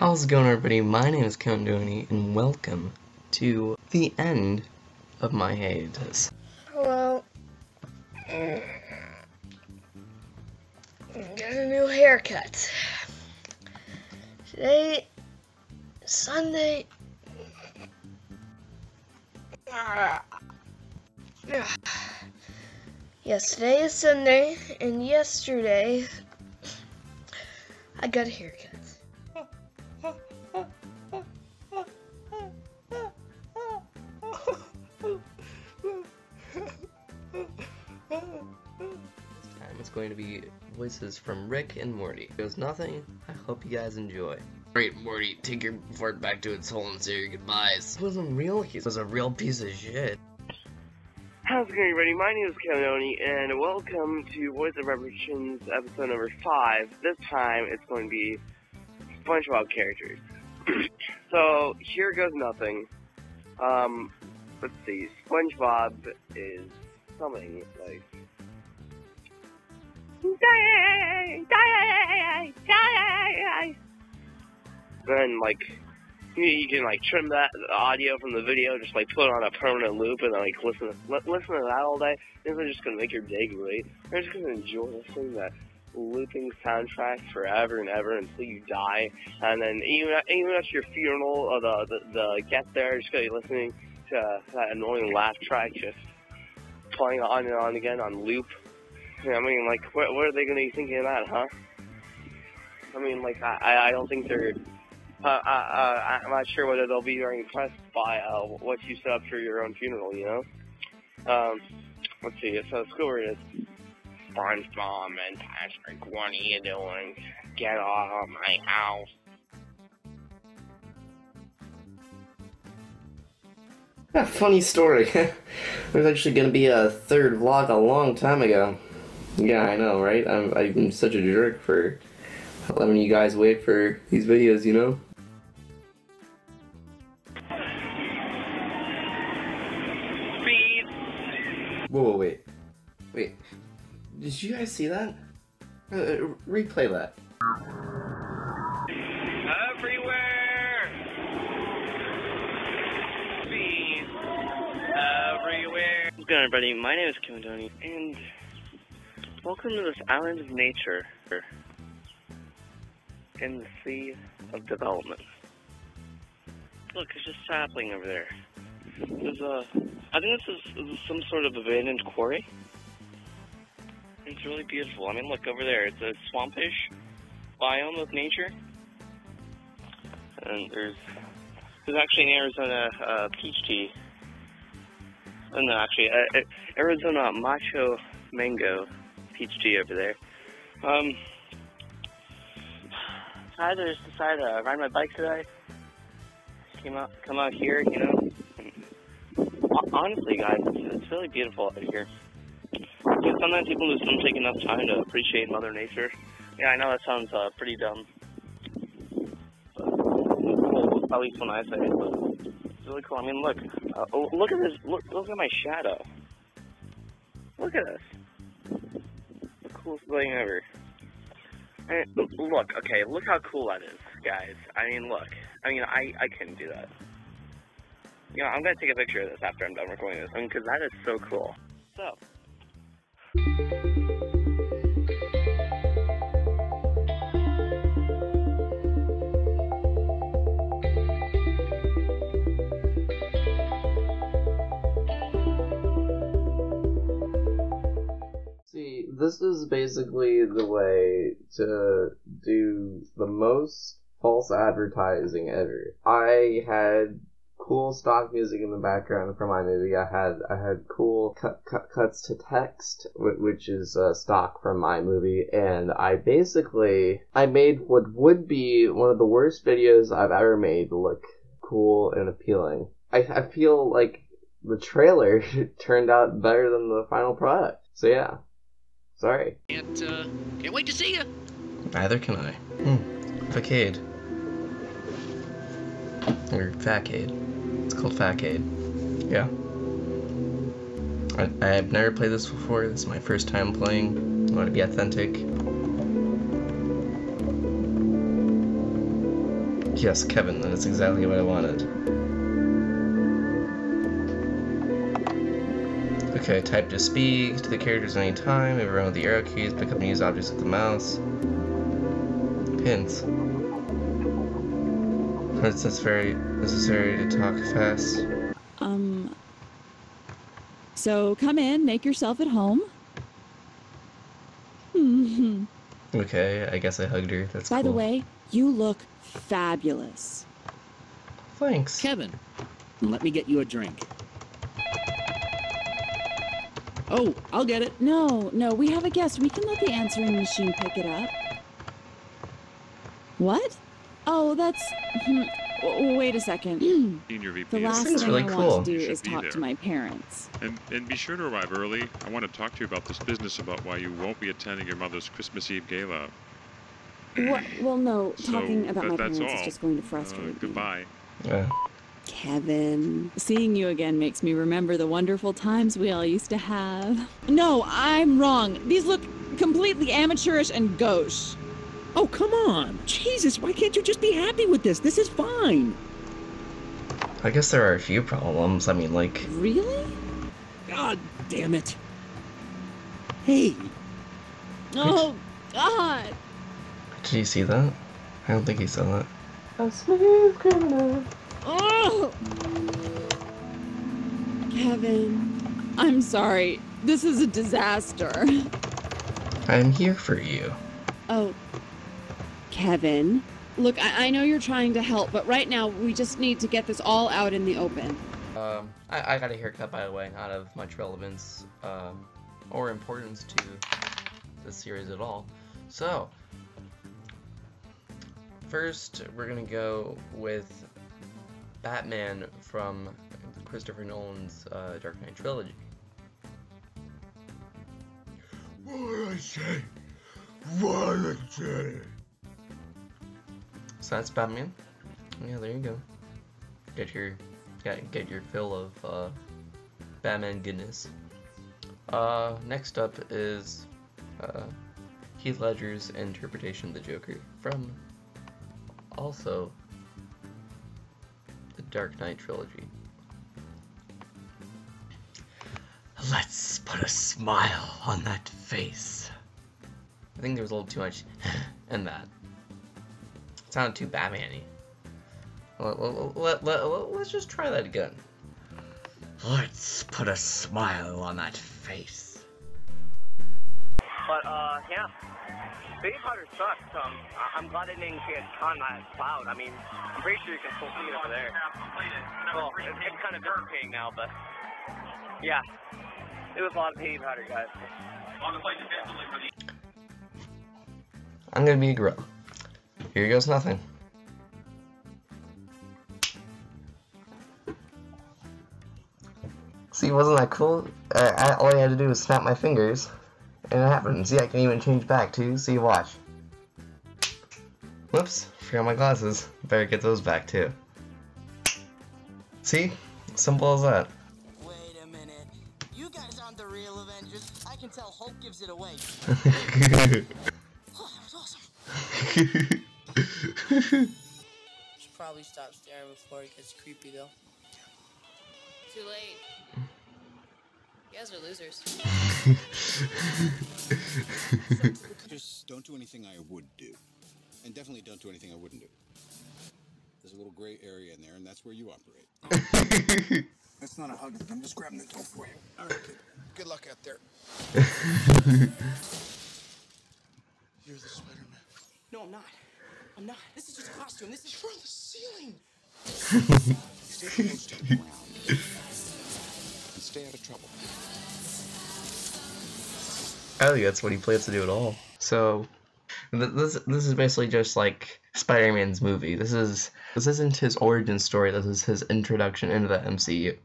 How's it going everybody? My name is Count Doney and welcome to the end of my hiatus. Hello. Got a new haircut. Today, Sunday. Yes, today is Sunday, and yesterday I got a haircut. Going to be voices from Rick and Morty. It was nothing, I hope you guys enjoy. Great, Morty, take your fart back to its hole and say your goodbyes. He wasn't real, he was a real piece of shit. How's it going, everybody? My name is Kevin and welcome to Voice of Revolutions episode number 5. This time, it's going to be SpongeBob characters. so, here goes nothing. Um, let's see. SpongeBob is something like... Then, like, you, can like trim that audio from the video, just like put it on a permanent loop, and then like listen to, li- listen to that all day. This is just gonna make your day great. You're just gonna enjoy listening to that looping soundtrack forever and ever until you die. And then even even at your funeral, or the the, the get there, you're just gonna be listening to that annoying laugh track just playing on and on again on loop. I mean, like, what, what are they gonna be thinking of that, huh? I mean, like, I I don't think they're uh, uh, uh, I'm not sure whether they'll be very impressed by uh, what you set up for your own funeral, you know? Um, let's see, so go over to SpongeBob and Patrick, what are you doing? Get off of my house. Funny story. There's actually gonna be a third vlog a long time ago. Yeah, I know, right? I'm, I'm such a jerk for letting you guys wait for these videos, you know? Speed! Whoa, whoa, wait. Wait. Did you guys see that? Uh, uh, replay that. Everywhere! Speed! Everywhere! What's going on, everybody? My name is Kevin Doney, and welcome to this island of nature in the sea of development. Look, there's just sapling over there. There's a, I think this is, this is some sort of abandoned quarry. It's really beautiful. I mean, look over there. It's a swampish biome of nature. And there's, there's actually an Arizona uh, peach tea. Oh, no, actually, uh, uh, Arizona macho mango peach tea over there. Um, I just decided to ride my bike today. Came out, come out here, you know. Honestly, guys, it's, really beautiful out here. You know, sometimes people just don't take enough time to appreciate Mother Nature. Yeah, I know that sounds uh, pretty dumb. But at least when I say it. But it's really cool. I mean, look, uh, oh, look at this. Look, look at my shadow. Look at this. Coolest thing ever. And look, okay, look how cool that is, guys. I mean, look. I mean, I, I couldn't do that. You know, I'm gonna take a picture of this after I'm done recording this. I mean, because that is so cool. So. This is basically the way to do the most false advertising ever. I had cool stock music in the background for my movie. I had I had cool cut, cut cuts to text, which is uh, stock from my movie, and I basically I made what would be one of the worst videos I've ever made look cool and appealing. I I feel like the trailer turned out better than the final product. So yeah. Sorry. Can't, uh, can't wait to see you. Neither can I. Hmm. Facade. Or Facade. It's called Facade. Yeah. I, I've never played this before. This is my first time playing. I want to be authentic. Yes, Kevin, that's exactly what I wanted. Okay, type to speak to the characters at any time, move around with the arrow keys, pick up and use objects with the mouse. Pins. It's necessary, necessary to talk fast. Um. So come in, make yourself at home. Hmm. Okay, I guess I hugged her. That's By cool. the way, you look fabulous. Thanks. Kevin, let me get you a drink. Oh, I'll get it. No, no, we have a guest. We can let the answering machine pick it up. What? Oh, that's. hmm, Wait a second. Senior VP. The last thing really I cool. want to do is talk there. to my parents. And, and be sure to arrive early. I want to talk to you about this business about why you won't be attending your mother's Christmas Eve gala. What? Well, no, So, talking about that- my that's parents is just going to Uh, frustrate me. goodbye. Yeah. Kevin. Seeing you again makes me remember the wonderful times we all used to have. No, I'm wrong. These look completely amateurish and gauche. Oh, come on. Jesus, why can't you just be happy with this? This is fine. I guess there are a few problems. I mean, like, Really? God damn it. Hey, Oh, God. did you see that? I don't think he saw that. Oh! Kevin, I'm sorry. This is a disaster. I'm here for you. Oh, Kevin. Look, I, I know you're trying to help, but right now we just need to get this all out in the open. Um, I, I got a haircut, by the way, not of much relevance um, or importance to the series at all. So, first, we're gonna go with Batman from Christopher Nolan's uh, Dark Knight trilogy. What I say? What I say? So that's Batman. Yeah, there you go. Get your get, get your fill of uh, Batman goodness. Uh, next up is uh, Heath Ledger's interpretation of the Joker from also Dark Knight trilogy. Let's put a smile on that face. I think there was a little too much in that. It sounded too Batman-y. Let, let, let, let, let's just try that again. Let's put a smile on that face. But, uh, yeah. Baby Powder sucks. Um, I- I'm glad they caught in that cloud. I mean, I'm pretty sure you can still see it over there. Well, it's, it's kind of dissipating now, but yeah. It was a lot of baby powder, guys. I'm gonna be a gorilla. Here goes nothing. See, wasn't that cool? I, all I had to do was snap my fingers, and it happened. See, I can even change back too. See, watch. Whoops, forgot my glasses. Better get those back too. See, simple as that. Wait a minute. You guys aren't the real Avengers. I can tell Hulk gives it away. Oh, that was awesome. Should probably stop staring before it gets creepy, though. Too late. You guys are losers. Just don't do anything I would do. And definitely don't do anything I wouldn't do. There's a little gray area in there, and that's where you operate. That's not a hug. I'm just grabbing the door for you. All right, kid. Good luck out there. You're the Spider-Man. No, I'm not. I'm not. This is just a costume. This is From the ceiling. Stay close to the ground. And stay out of trouble. I think that's what he plans to do at all. So, th- this this is basically just like Spider-Man's movie. This is this isn't his origin story. This is his introduction into the MCU.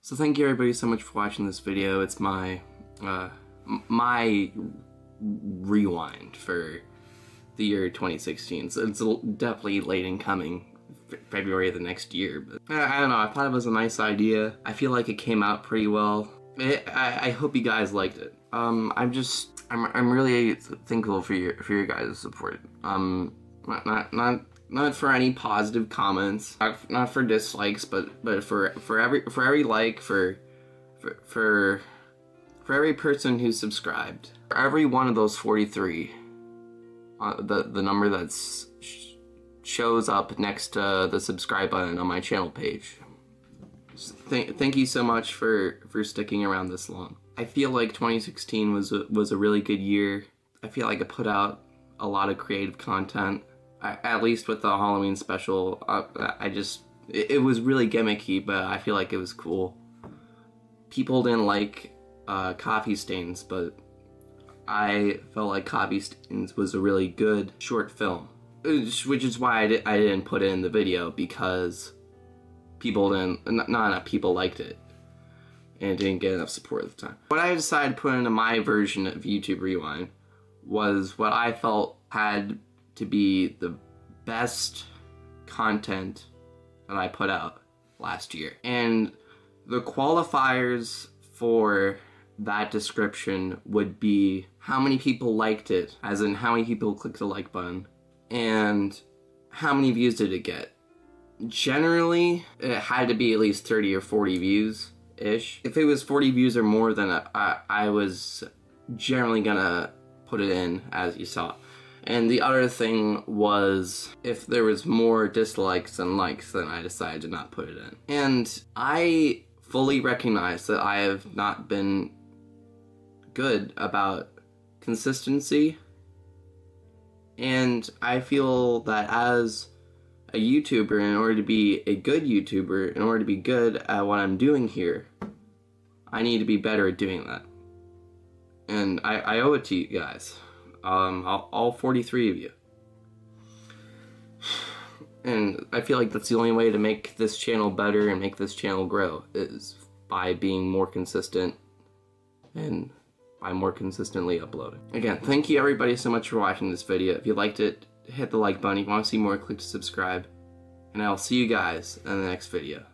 So thank you everybody so much for watching this video. It's my uh, m- my rewind for the year 2016. So it's definitely late in coming. February of the next year, but I, I don't know. I thought it was a nice idea. I feel like it came out pretty well. I, I, I hope you guys liked it. Um, I'm just, I'm, I'm really thankful for your, for your guys' support. Um, not, not, not not for any positive comments, not, not for dislikes, but but for for every for every like, for for for, for every person who subscribed, for every one of those 43, uh, the the number that's shows up next to the subscribe button on my channel page. Th- thank you so much for for sticking around this long. I feel like 2016 was a, was a really good year. I feel like I put out a lot of creative content. I, at least with the Halloween special, uh, I just it, it, was really gimmicky, but I feel like it was cool. People didn't like uh, Coffee Stains, but I felt like Coffee Stains was a really good short film, which is why I, di- I didn't put it in the video because people didn't, not enough people liked it and it didn't get enough support at the time. What I decided to put into my version of YouTube Rewind was what I felt had to be the best content that I put out last year. And the qualifiers for that description would be how many people liked it, as in how many people clicked the like button, and how many views did it get. Generally, it had to be at least 30 or 40 views ish. If it was 40 views or more, then I, I was generally gonna put it in as you saw. And the other thing was if there was more dislikes than likes, then I decided to not put it in. And I fully recognize that I have not been good about consistency. And I feel that as a YouTuber, in order to be a good YouTuber, in order to be good at what I'm doing here, I need to be better at doing that. And I, I owe it to you guys. Um, all, all 43 of you. And I feel like that's the only way to make this channel better and make this channel grow is by being more consistent and by more consistently uploading. Again, thank you everybody so much for watching this video. If you liked it, hit the like button. If you want to see more, click to subscribe. And I'll see you guys in the next video.